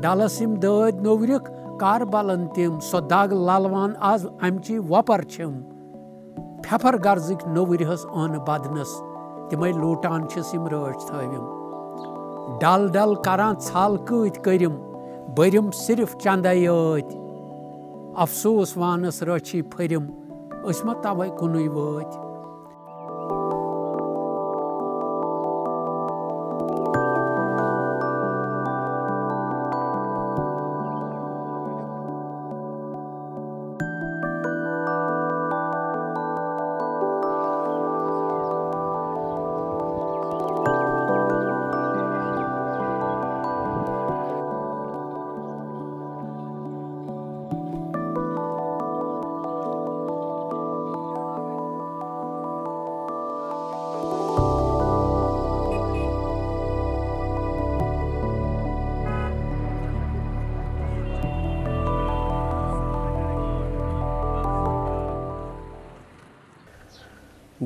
Dallas यम दद नोवरिक कर बलन तम सो दग ललवान आज अमचि वपर छम फेफर गर्जिक नोवरहस अन बदनस तमें लूटान यम थविम डल डल करान छल कत करम बरम सिर्फ़ चंद यत अफसोस वानस रची फरम अस तवे कुन वत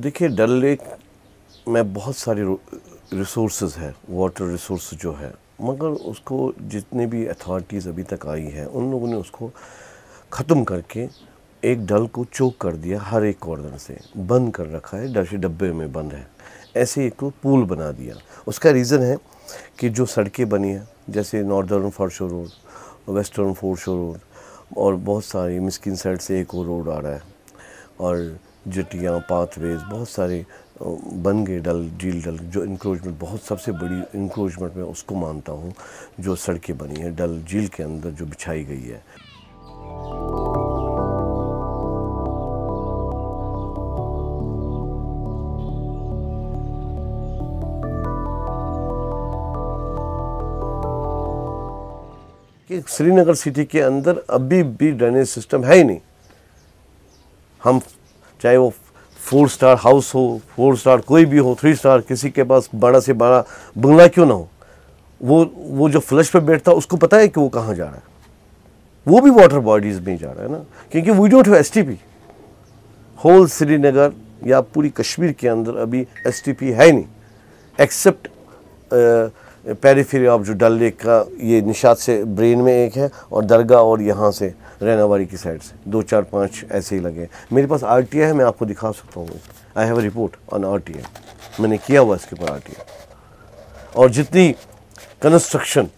देखिए, डल लेक में बहुत सारे रिसोर्स है वाटर रिसोर्स जो है, मगर उसको जितने भी अथॉरिटीज़ अभी तक आई है, उन लोगों ने उसको ख़त्म करके एक डल को चोक कर दिया हर एक कॉर्नर से। बंद कर रखा है डशे डब्बे में बंद है। ऐसे एक को पुल बना दिया। उसका रीज़न है कि जो सड़कें बनी हैं, जैसे northern foreshore road western foreshore road और बहुत सारी मिस्किन साइड से एक और रोड आ रहा है। और जटियाँ पाथवेज बहुत सारे बन गए डल, झील डल, जो इंक्रोचमेंट बहुत सबसे बड़ी इंक्रोचमेंट मैं उसको मानता हूँ, जो सड़कें बनी हैं, डल, झील के अंदर जो बिछाई गई है। कि श्रीनगर सिटी के अंदर अभी भी ड्रेनेज सिस्टम है ही नहीं। हम चाहे वो फोर स्टार हाउस हो फोर स्टार कोई भी हो थ्री स्टार किसी के पास बड़ा से बड़ा बंगला क्यों ना हो? वो वो जो फ्लश पे बैठता है, उसको पता है कि वो कहाँ जा रहा है? वो भी वाटर बॉडीज में जा रहा है ना? क्योंकि we don't have STP whole Srinagar या पूरी कश्मीर के अंदर अभी एसटीपी है नहीं एक्सेप्ट पेरीफेरी ऑफ़ जो डल लेक का ये निशात से ब्रेन में एक है और दरगाह और यहाँ से रैनावाड़ी की साइड से। दो, चार, पाँच ऐसे ही लगे। मेरे पास आर है, मैं आपको दिखा सकता हूँ। I have report on are मैंने किया हुआ इसके ऊपर आर और जितनी कंस्ट्रक्शन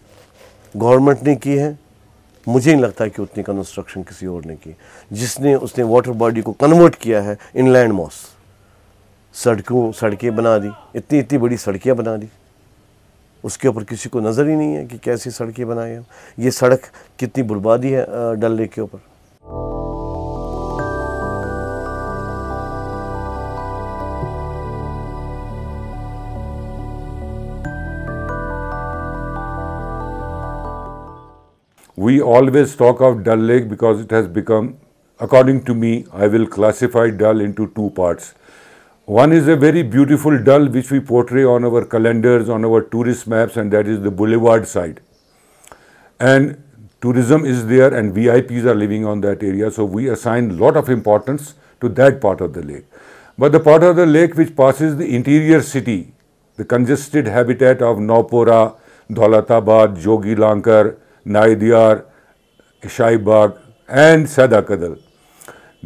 गवर्नमेंट ने की है, मुझे नहीं लगता कि उतनी कंस्ट्रक्शन किसी और ने की। जिसने, उसने वाटर बॉडी को कन्वर्ट किया है इनलैंड मॉस सड़कों, सड़कें बना दी। इतनी इतनी बड़ी सड़कें बना दी। उसके ऊपर किसी को नज़र ही नहीं है कि कैसी सड़कें बनाए हैं ये सड़क कितनी बर्बादी है डल लेक के ऊपर We always talk of Dal Lake because it has become, according to me, I will classify Dal into two parts. One is a very beautiful Dal which we portray on our calendars, on our tourist maps, and that is the boulevard side. And tourism is there, and VIPs are living on that area, so we assign a lot of importance to that part of the lake. But the part of the lake which passes the interior city, the congested habitat of Naupora, Dhaulatabad, Jogi Lankar, Naidiar, Shaibag, and Sadakadal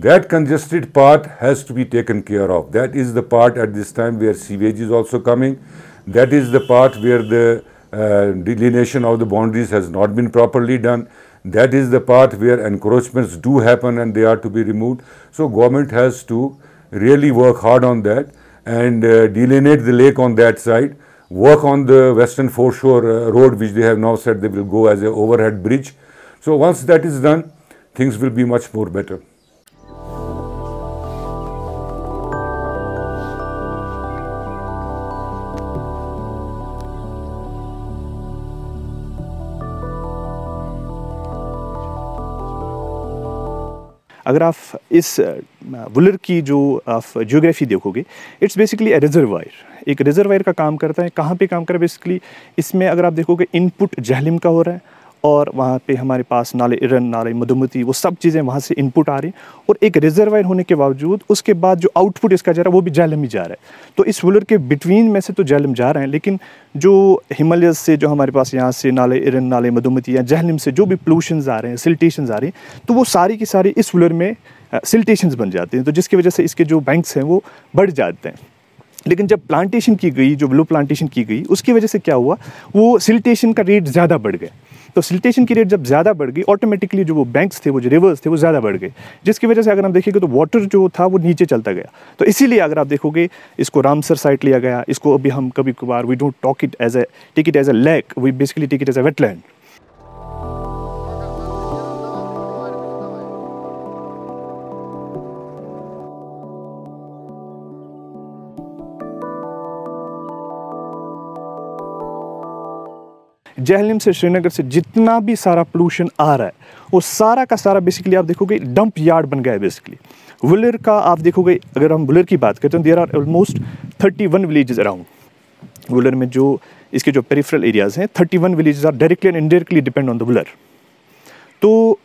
that congested part has to be taken care of. That is the part at this time where sewage is also coming. That is the part where the uh, delineation of the boundaries has not been properly done. That is the part where encroachments do happen and they are to be removed. So government has to really work hard on that and uh, delineate the lake on that side. Work on the western foreshore uh, road which they have now said they will go as an overhead bridge. So once that is done, things will be much more better. अगर आप इस वुलर की जो आप geography देखोगे it's basically a reservoir एक reservoir का काम करता है। कहाँ पे काम कर बेसिकली इसमें अगर आप देखोगे इनपुट जहलिम का हो रहा है। और वहाँ पे हमारे पास नाले इरन, नाले मधुमती, वो सब चीज़ें वहाँ से इनपुट आ रही और एक रिजर्वायर होने के बावजूद उसके बाद जो आउटपुट इसका जा रहा है, वो भी जैलम ही जा रहा है। तो इस वुलर के बिटवीन में से तो जैलम जा रहे हैं, लेकिन जो हिमालय से जो हमारे पास यहाँ से नाले इरन, नाले मधुमती या जहलम से जो भी पोलूशन आ रहे हैं सिल्टेशन आ रही हैं तो वो सारी की सारी इस वुलर में सिल्टेशन बन जाते हैं। तो जिसकी वजह से इसके जो बैंक्स हैं, वो बढ़ जाते हैं। लेकिन जब प्लांटेशन की गई, जो ब्लू प्लांटेशन की गई, उसकी वजह से क्या हुआ, वो सिल्टेशन का रेट ज़्यादा बढ़ गया। तो सिल्टेशन की रेट जब ज़्यादा बढ़ गई ऑटोमेटिकली जो वो बैंक्स थे, वो जो रिवर्स थे, वो ज़्यादा बढ़ गए। जिसकी वजह से अगर हम देखेंगे तो वाटर जो था, वो नीचे चलता गया। तो इसीलिए अगर आप देखोगे, इसको रामसर साइट लिया गया। इसको अभी हम कभी कभार we don't talk it as a take it as a lake we basically take it as a wetland Jhelum से श्रीनगर से जितना भी सारा पोलूशन आ रहा है, वो सारा का सारा बेसिकली आप देखोगे डंप यार्ड बन गया है बेसिकली वुलर का आप देखोगे, अगर हम वुलर की बात करते हैं there are almost thirty one villages around Wular में जो, इसके जो पेरिफरल एरियाज़ हैं thirty one village are directly and indirectly depend on the Wular. तो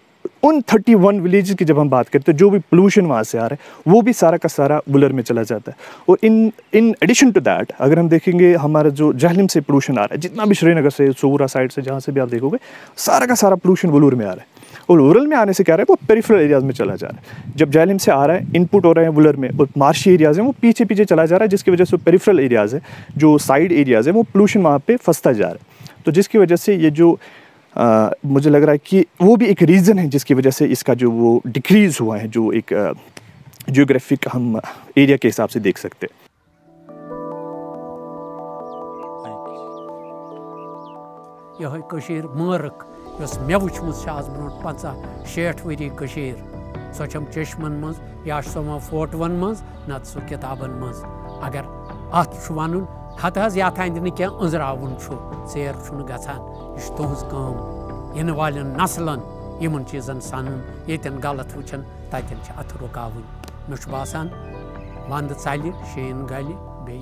उन 31 वन विलेज की जब हम बात करते हैं जो भी पोलूशन वहाँ से आ रहा है, वो भी सारा का सारा बुलर में चला जाता है। और in in addition to that अगर हम देखेंगे, हमारा जो जहलिम से पोलूशन आ रहा है, जितना भी श्रीनगर से, सोरा साइड से, जहाँ से भी आप देखोगे, सारा का सारा पोलूशन वलूर में आ रहा है। और रूरल में आने से क्या रहा है, वो पेरिफरल एरियाज़ में चला जा रहा है। जब जैलिम से आ रहा है इनपुट हो रहे हैं वुलर में, और मार्शी एरियाज़ हैं, वो पीछे पीछे चला जा रहा है, जिसकी वजह से पेरिफरल एरियाज़ है, जो साइड एरियाज़ है, वो पोलूशन वहाँ पे फंसता जा रहा है। तो जिसकी वजह से ये जो आ, मुझे लग रहा है कि वो भी एक रीज़न है जिसकी वजह से इसका जो वो डिक्रीज़ हुआ है जो एक जियोग्राफिक हम एरिया के हिसाब से देख सकते हैं। यह कशीर मरक मे वुचमुत आज ब्रो पंचा शेठ वरी सो चश्मन मज सो फोटवन मज सो किताबन मज। अत वन हत ये अंद नजरावन सैर गसान यह तुज कम इन वाल नसलन इन चीजन सन ये गलत वुचन तथन अथ रुकावन मे बसान वंद चल शीन गल बे